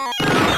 Thank you.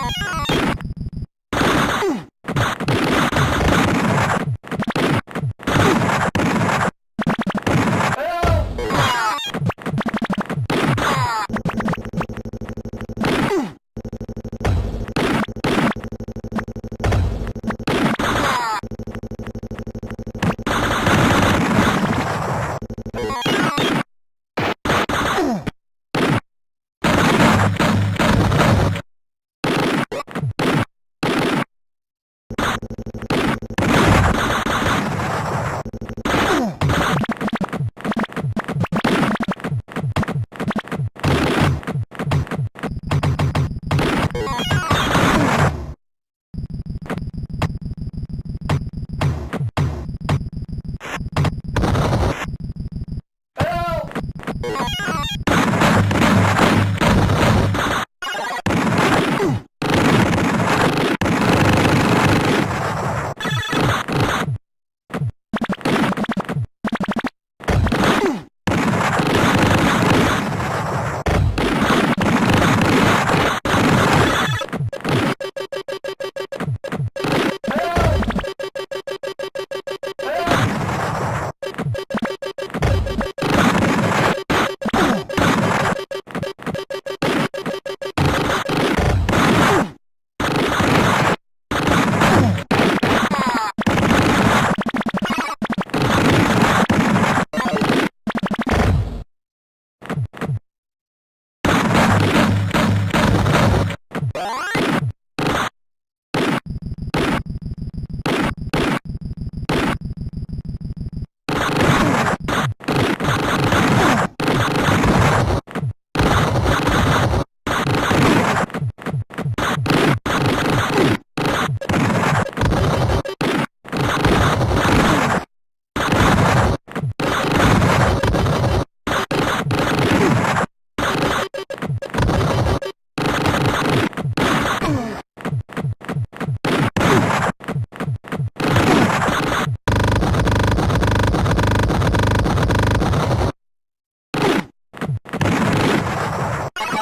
Oh!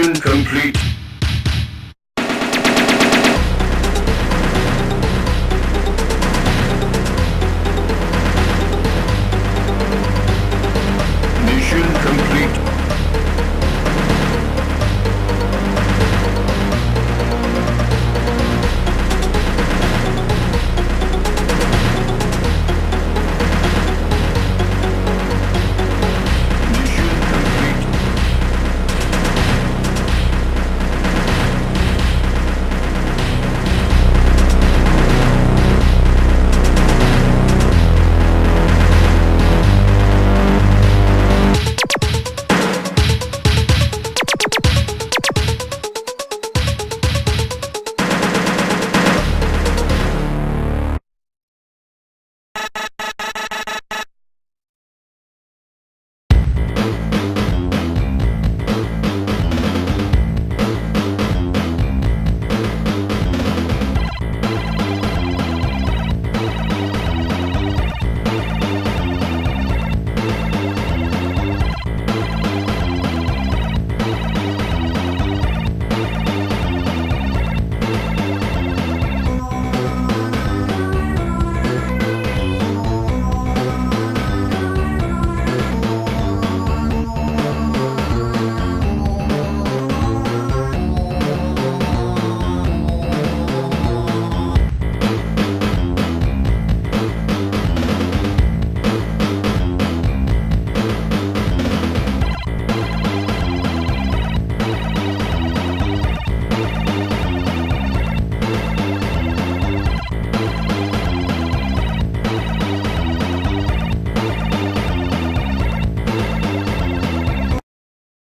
Mission complete.